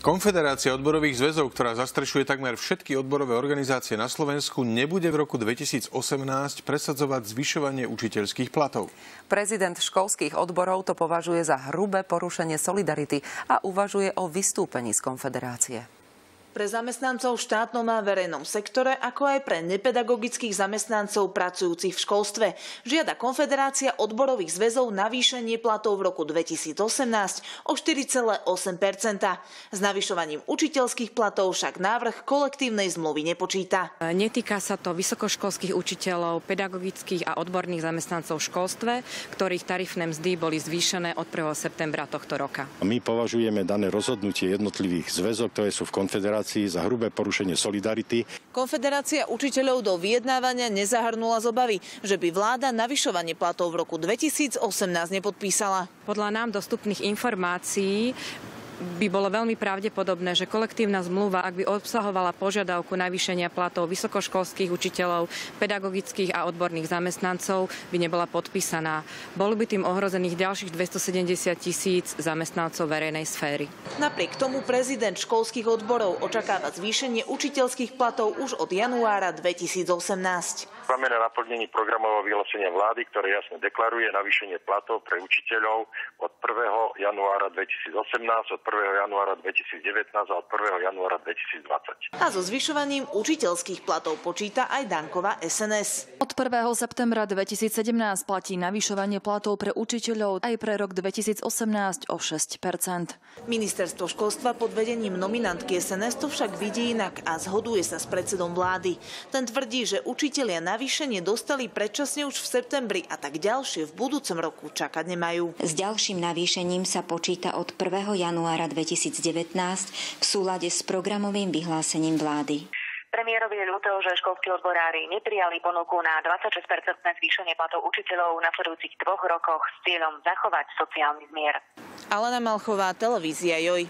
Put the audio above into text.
Konfederácia odborových zväzov, ktorá zastrešuje takmer všetky odborové organizácie na Slovensku, nebude v roku 2018 presadzovať zvyšovanie učiteľských platov. Prezident školských odborov to považuje za hrubé porušenie solidarity a uvažuje o vystúpení z konfederácie. Pre zamestnancov v štátnom a verejnom sektore, ako aj pre nepedagogických zamestnancov pracujúcich v školstve, žiada Konfederácia odborových zväzov navýšenie platov v roku 2018 o 4,8 S navyšovaním učiteľských platov však návrh kolektívnej zmluvy nepočíta. Netýka sa to vysokoškolských učiteľov, pedagogických a odborných zamestnancov v školstve, ktorých tarifné mzdy boli zvýšené od 1. septembra tohto roka. My považujeme dané rozhodnutie jednotlivých zväzov, ktoré sú v konfederácii konfederácii za hrubé porušenie solidarity. Konfederácia učiteľov do vyjednávania nezahrnula z obavy, že by vláda navyšovanie platov v roku 2018 nepodpísala. Podľa nám dostupných informácií by bolo veľmi pravdepodobné, že kolektívna zmluva, ak by obsahovala požiadavku navýšenia platov vysokoškolských učiteľov, pedagogických a odborných zamestnancov, by nebola podpísaná. Bolo by tým ohrozených ďalších 270 tisíc zamestnancov verejnej sféry. Napriek tomu prezident školských odborov očakáva zvýšenie učiteľských platov už od januára 2018 Máme na naplnení programového vyhlásenia vlády, ktoré jasne deklaruje navýšenie platov pre učiteľov od 1. januára 2018, od 1. januára 2019 a od 1. januára 2020. A so zvyšovaním učiteľských platov počíta aj Danková SNS. Od 1. septembra 2017 platí navýšovanie platov pre učiteľov aj pre rok 2018 o 6% Ministerstvo školstva pod vedením nominantky SNS to však vidí inak a zhoduje sa s predsedom vlády. Ten tvrdí, že učitelia navýšenie dostali predčasne už v septembri a tak ďalšie v budúcom roku čakať nemajú. S ďalším navýšením sa počíta od 1. januára 2019 v súlade s programovým vyhlásením vlády. Premiérovi je ľúto, že školskí odborári neprijali ponuku na 26-percentné zvýšenie platov učiteľov v nasledujúcich dvoch rokoch s cieľom zachovať sociálny zmier. Alena Malchová, televízia JOJ.